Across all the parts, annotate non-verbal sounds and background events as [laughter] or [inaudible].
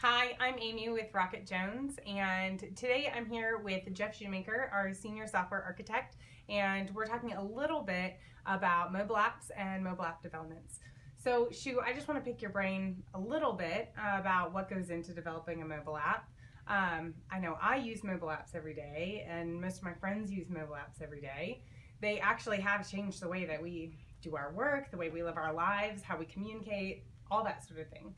Hi, I'm Amy with Rocket Jones, and today I'm here with Jeff Shoemaker, our senior software architect, and we're talking a little bit about mobile apps and mobile app developments. So, Shu, I just want to pick your brain a little bit about what goes into developing a mobile app. Um, I know I use mobile apps every day, and most of my friends use mobile apps every day. They actually have changed the way that we do our work, the way we live our lives, how we communicate, all that sort of thing.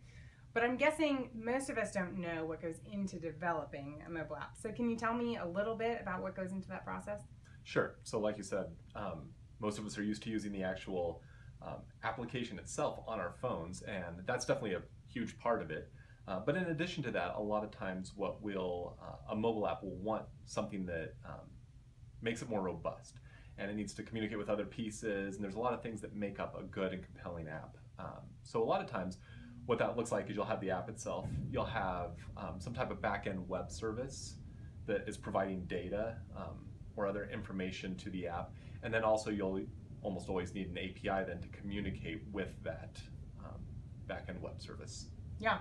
But I'm guessing most of us don't know what goes into developing a mobile app. So can you tell me a little bit about what goes into that process? Sure. So like you said, um, most of us are used to using the actual um, application itself on our phones, and that's definitely a huge part of it. Uh, but in addition to that, a lot of times what will uh, a mobile app will want something that um, makes it more robust, and it needs to communicate with other pieces, and there's a lot of things that make up a good and compelling app. Um, so a lot of times what that looks like is you'll have the app itself, you'll have um, some type of back-end web service that is providing data um, or other information to the app, and then also you'll almost always need an API then to communicate with that um, back-end web service. Yeah,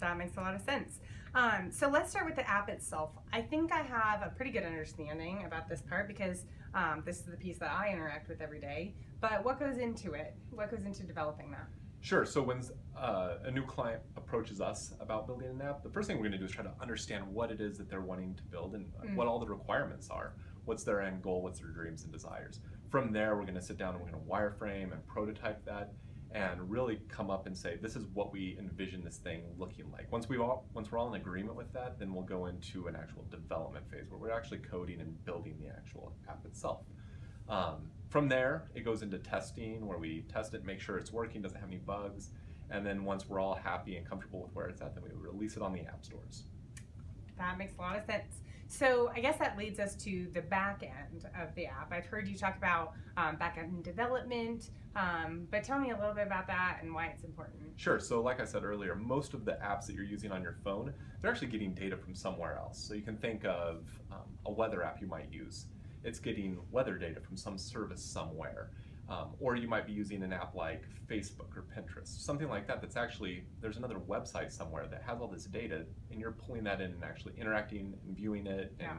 that makes a lot of sense. Um, so let's start with the app itself. I think I have a pretty good understanding about this part because um, this is the piece that I interact with every day. But what goes into it? What goes into developing that? Sure. So when uh, a new client approaches us about building an app, the first thing we're going to do is try to understand what it is that they're wanting to build and mm. what all the requirements are. What's their end goal? What's their dreams and desires? From there, we're going to sit down and we're going to wireframe and prototype that, and really come up and say, this is what we envision this thing looking like. Once we all, once we're all in agreement with that, then we'll go into an actual development phase where we're actually coding and building the actual app itself. Um, from there, it goes into testing where we test it, make sure it's working, doesn't have any bugs. And then once we're all happy and comfortable with where it's at, then we release it on the app stores. That makes a lot of sense. So I guess that leads us to the back end of the app. I've heard you talk about um, back end development, um, but tell me a little bit about that and why it's important. Sure. So like I said earlier, most of the apps that you're using on your phone, they're actually getting data from somewhere else. So you can think of um, a weather app you might use it's getting weather data from some service somewhere. Um, or you might be using an app like Facebook or Pinterest, something like that. That's actually there's another website somewhere that has all this data, and you're pulling that in and actually interacting and viewing it, and yeah.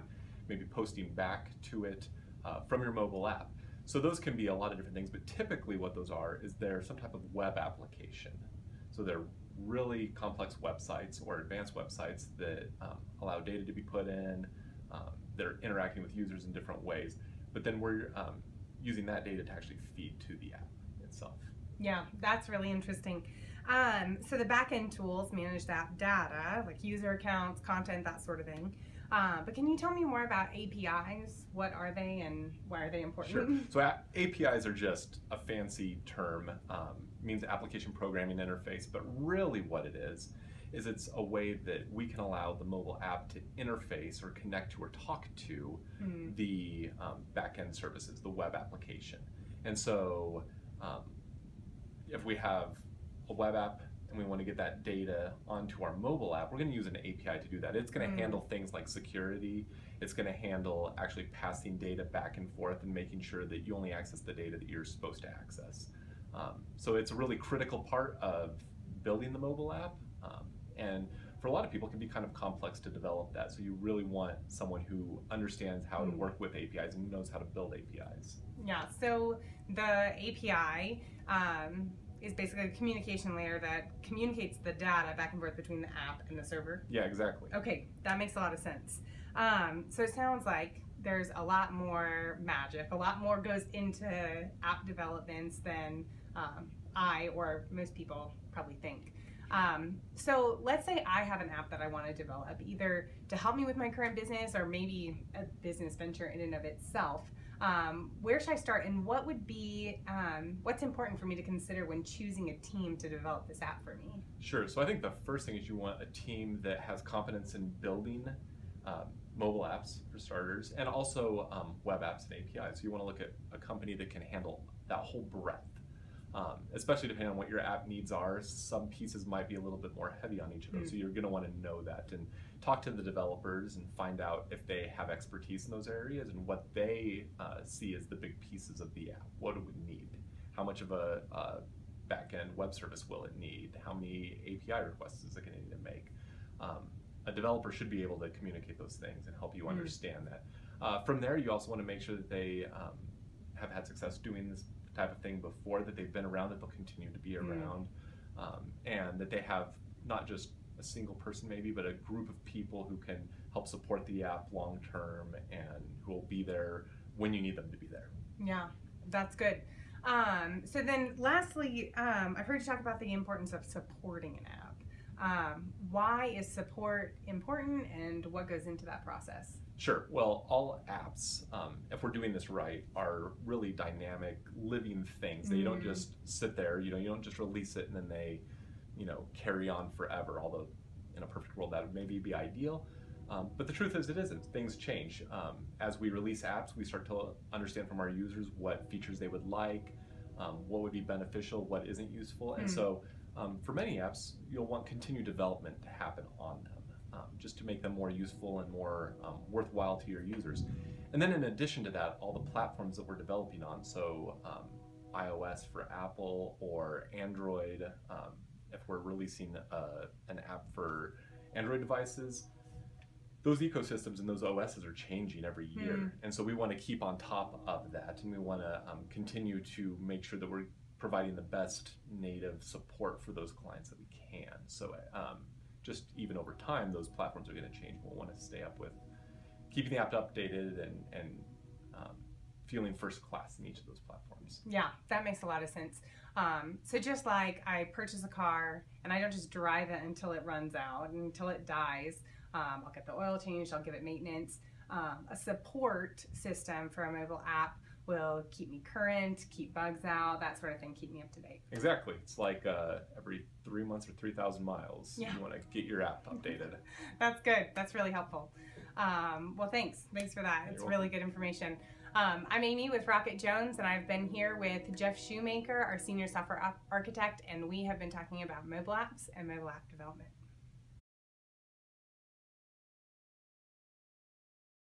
maybe posting back to it uh, from your mobile app. So those can be a lot of different things, but typically what those are is they're some type of web application. So they're really complex websites or advanced websites that um, allow data to be put in, um, that are interacting with users in different ways. But then we're um, using that data to actually feed to the app itself. Yeah, that's really interesting. Um, so the backend tools manage that data, like user accounts, content, that sort of thing. Uh, but can you tell me more about APIs? What are they and why are they important? Sure. [laughs] So APIs are just a fancy term, um, means application programming interface, but really what it is is it's a way that we can allow the mobile app to interface or connect to or talk to mm. the um, backend services, the web application. And so um, if we have a web app and we want to get that data onto our mobile app, we're going to use an API to do that. It's going to mm. handle things like security. It's going to handle actually passing data back and forth and making sure that you only access the data that you're supposed to access. Um, so it's a really critical part of building the mobile app. Um, and for a lot of people, it can be kind of complex to develop that. So you really want someone who understands how to hmm. work with APIs and knows how to build APIs. Yeah. So the API um, is basically a communication layer that communicates the data back and forth between the app and the server. Yeah, exactly. Okay, that makes a lot of sense. Um, so it sounds like there's a lot more magic, a lot more goes into app developments than um, I or most people probably think. Um, so let's say I have an app that I want to develop, either to help me with my current business or maybe a business venture in and of itself. Um, where should I start, and what would be um, what's important for me to consider when choosing a team to develop this app for me? Sure. So I think the first thing is you want a team that has confidence in building um, mobile apps for starters, and also um, web apps and APIs. So you want to look at a company that can handle that whole breadth um, especially depending on what your app needs are. Some pieces might be a little bit more heavy on each of those, mm. so you're going to want to know that and talk to the developers and find out if they have expertise in those areas and what they uh, see as the big pieces of the app. What do we need? How much of a uh, backend web service will it need? How many API requests is it going to need to make? um, a developer should be able to communicate those things and help you Mm. understand that. Uh, from there, you also want to make sure that they um, have had success doing this type of thing before, that they've been around, that they'll continue to be Mm. around, um, and that they have not just a single person maybe, but a group of people who can help support the app long term and who will be there when you need them to be there. Yeah, that's good. Um, so then, lastly, um, I've heard you talk about the importance of supporting an app. Um, why is support important, and what goes into that process? Sure. Well, all apps, um, if we're doing this right, are really dynamic, living things. They don't Mm. just sit there. You know, you don't just release it and then they, you know, carry on forever. Although, in a perfect world, that would maybe be ideal. Um, but the truth is, it isn't. Things change. Um, as we release apps, we start to understand from our users what features they would like, um, what would be beneficial, what isn't useful, and Mm. so um, for many apps, you'll want continued development to happen on them, um, just to make them more useful and more um, worthwhile to your users. And then in addition to that, all the platforms that we're developing on, so um, iOS for Apple or Android, um, if we're releasing a, an app for Android devices, those ecosystems and those OSs are changing every year. Hmm. And so we want to keep on top of that and we want to um, continue to make sure that we're providing the best native support for those clients that we can. So um, just even over time, those platforms are going to change. We'll want to stay up with keeping the app updated and, and um, feeling first class in each of those platforms. Yeah, that makes a lot of sense. Um, so just like I purchase a car and I don't just drive it until it runs out, until it dies. Um, I'll get the oil changed. I'll give it maintenance. Um, a support system for a mobile app will keep me current, keep bugs out, that sort of thing, keep me up to date. Exactly. It's like uh, every three months or 3,000 miles, Yeah. you want to get your app updated. [laughs] That's good. That's really helpful. Um, well, thanks. Thanks for that. It's You're really good information. Um, I'm Amy with Rocket Jones, and I've been here with Jeff Shoemaker, our senior software architect, and we have been talking about mobile apps and mobile app development.